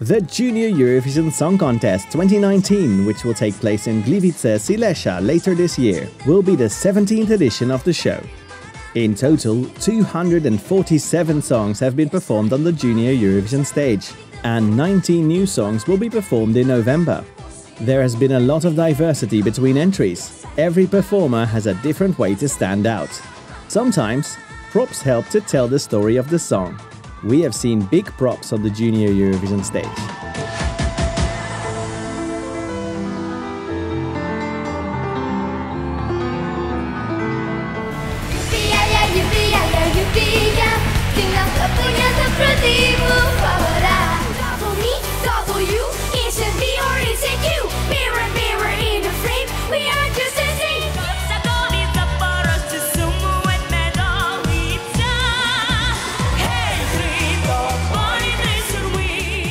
The Junior Eurovision Song Contest 2019, which will take place in Gliwice, Silesia later this year, will be the 17th edition of the show. In total, 247 songs have been performed on the Junior Eurovision stage, and 19 new songs will be performed in November. There has been a lot of diversity between entries. Every performer has a different way to stand out. Sometimes, props help to tell the story of the song. We have seen big props on the Junior Eurovision stage.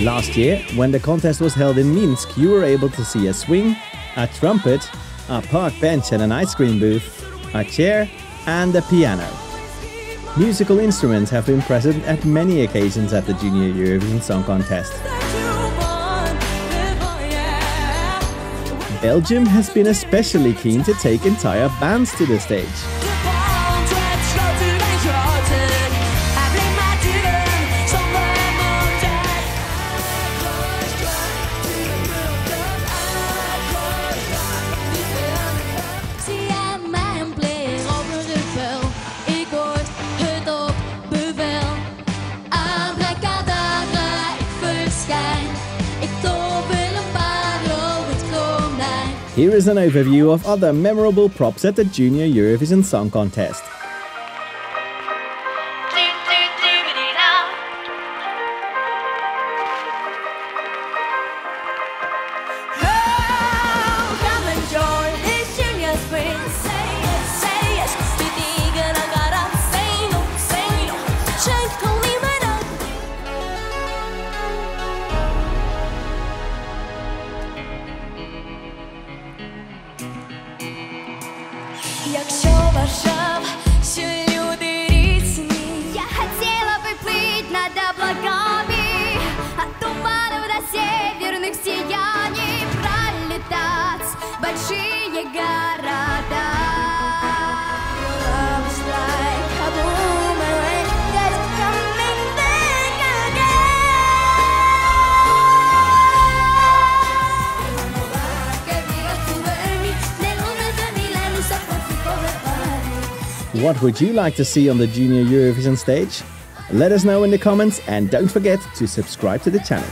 Last year, when the contest was held in Minsk, you were able to see a swing, a trumpet, a park bench and an ice cream booth, a chair, and a piano. Musical instruments have been present at many occasions at the Junior Eurovision Song Contest. Belgium has been especially keen to take entire bands to the stage. Here is an overview of other memorable props at the Junior Eurovision Song Contest. Якщо Варшава, що люди різні Я хотела бы плыть над облаками От туманов до северных сияний Пролетать большие города What would you like to see on the Junior Eurovision stage? Let us know in the comments and don't forget to subscribe to the channel.